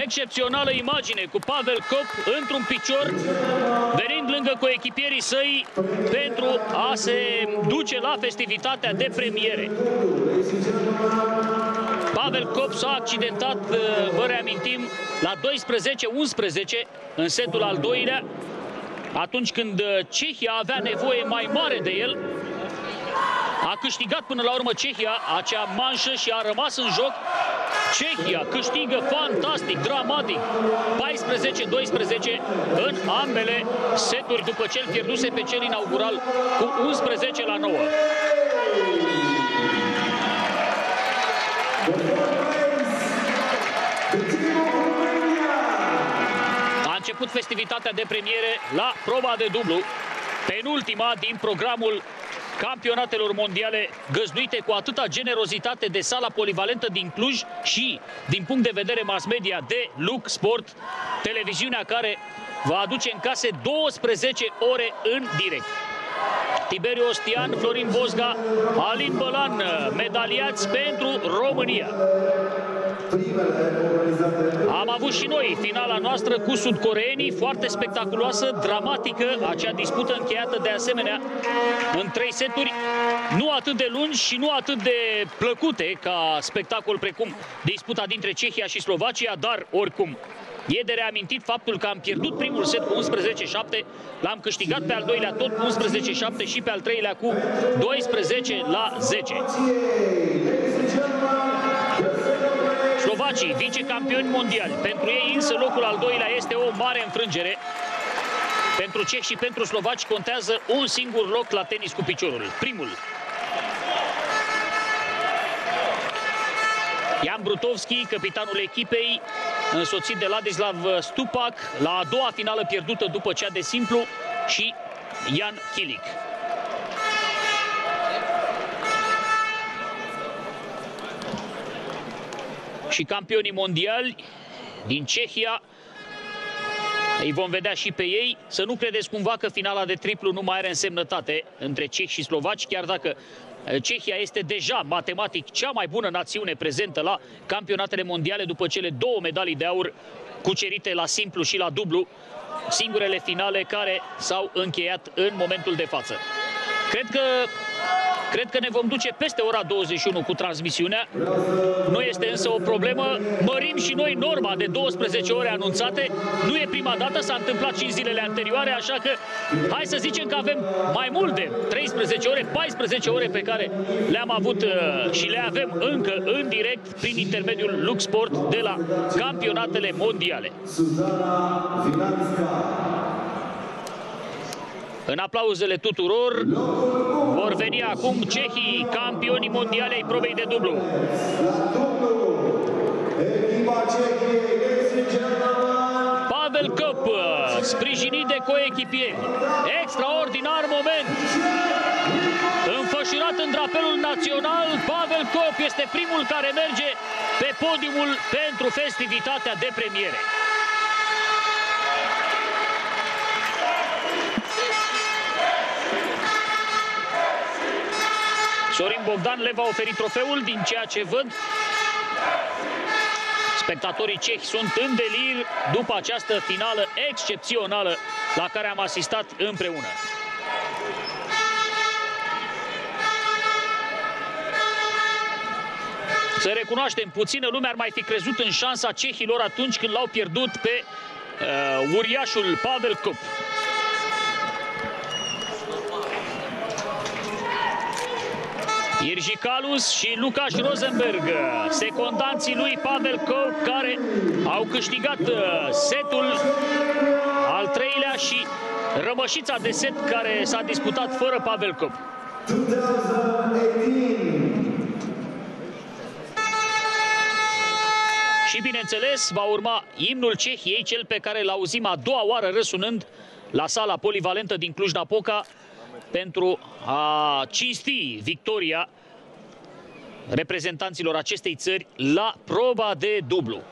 Excepțională imagine cu Pavel Cop într-un picior, venind lângă coechipierii săi pentru a se duce la festivitatea de premiere. Pavel Cop s-a accidentat, uh, vă reamintim, la 12-11 în setul al doilea, atunci când uh, Cehia avea nevoie mai mare de el, a câștigat până la urmă Cehia acea manșă și a rămas în joc. Cehia câștigă fantastic, dramatic, 14-12 în ambele seturi după ce îl pierduse pe cel inaugural cu 11 la 9. A început festivitatea de premiere la proba de dublu, penultima din programul campionatelor mondiale găzduite cu atâta generozitate de sala polivalentă din Cluj și, din punct de vedere mass media, de Lux Sport, televiziunea care va aduce în case 12 ore în direct. Tiberiu Ostian, Florin Bozga, Alin Bălan, medaliați pentru România. Am avut și noi finala noastră cu sudcoreenii, foarte spectaculoasă, dramatică, acea dispută încheiată de asemenea în trei seturi, nu atât de lungi și nu atât de plăcute ca spectacol precum disputa dintre Cehia și Slovacia, dar oricum E de reamintit faptul că am pierdut primul set cu 11-7, l-am câștigat pe al doilea tot cu 11-7 și pe al treilea cu 12 la 10. Slovacii, vicecampioni mondiali. Pentru ei însă locul al doilea este o mare înfrângere. Pentru cehi și pentru slovaci contează un singur loc la tenis cu piciorul. Primul. Ian Brutovski, capitanul echipei, însoțit de Ladislav Stupak, la a doua finală pierdută după cea de simplu și Ian Kilic. Și campionii mondiali din Cehia, îi vom vedea și pe ei. Să nu credeți cumva că finala de triplu nu mai are însemnătate între cehi și slovaci, chiar dacă Cehia este deja matematic cea mai bună națiune prezentă la campionatele mondiale după cele două medalii de aur cucerite la simplu și la dublu, singurele finale care s-au încheiat în momentul de față. Cred că Cred că ne vom duce peste ora 21 cu transmisiunea. Nu este însă o problemă. Mărim și noi norma de 12 ore anunțate. Nu e prima dată, s-a întâmplat și în zilele anterioare, așa că hai să zicem că avem mai mult de 13 ore, 14 ore pe care le-am avut uh, și le avem încă în direct prin intermediul Luxport de la campionatele mondiale. În aplauzele tuturor vor veni acum cehii, campionii mondiale ai probei de dublu. Pavel Căp, sprijinit de coechipieri. Extraordinar moment. Înfășurat în drapelul național, Pavel Cop este primul care merge pe podiumul pentru festivitatea de premiere. Sorin Bogdan le va oferi trofeul din ceea ce văd. Spectatorii cehi sunt în delir după această finală excepțională la care am asistat împreună. Să recunoaștem, puțină lume ar mai fi crezut în șansa cehilor atunci când l-au pierdut pe uh, uriașul Pavel Cup. Irgi Calus și Lucas Rosenberg, secundanții lui Pavel Kov, care au câștigat uh, setul al treilea și rămășița de set care s-a disputat fără Pavel Kov. Și bineînțeles va urma imnul Cehiei, cel pe care l-auzim a doua oară răsunând la sala polivalentă din Cluj-Napoca, pentru a cinsti victoria reprezentanților acestei țări la proba de dublu.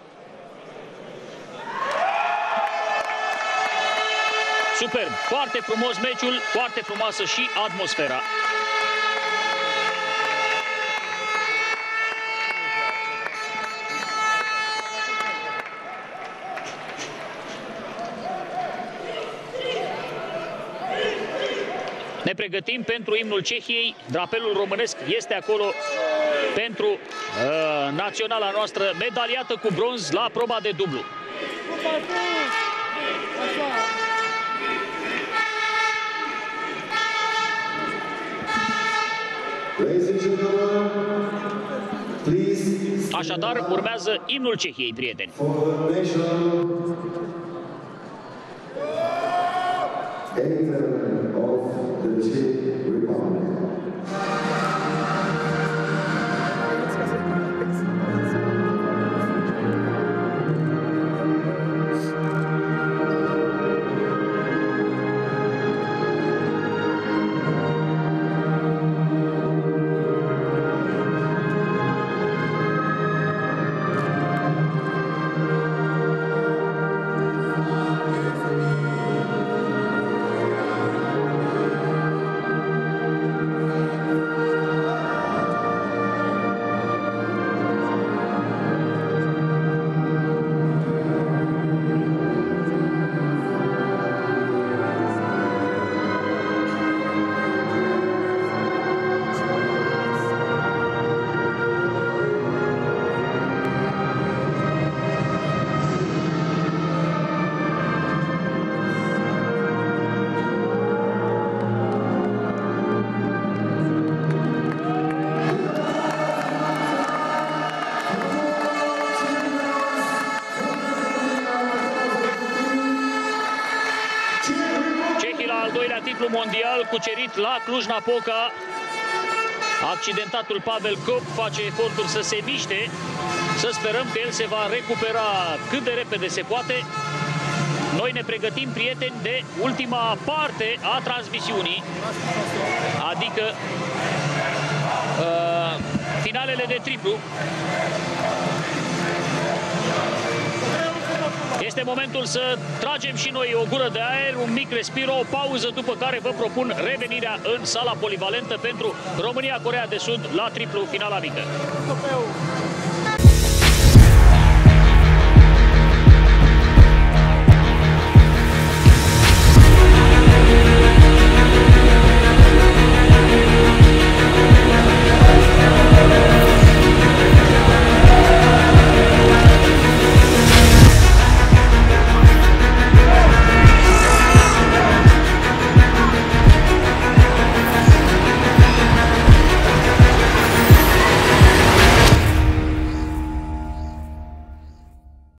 Superb, foarte frumos meciul, foarte frumoasă și atmosfera. Ne pregătim pentru imnul Cehiei. Drapelul românesc este acolo pentru uh, naționala noastră medaliată cu bronz la proba de dublu. Așadar, urmează imnul Cehiei, prieteni. Titlu mondial cucerit la Cluj-Napoca. Accidentatul Pavel Kop face eforturi să se miște. Să sperăm că el se va recupera cât de repede se poate. Noi ne pregătim, prieteni, de ultima parte a transmisiunii, adică uh, finalele de triplu. Este momentul să tragem și noi o gură de aer, un mic respiro, o pauză, după care vă propun revenirea în sala polivalentă pentru România-Corea de Sud la triplu finala mică. Trofeu.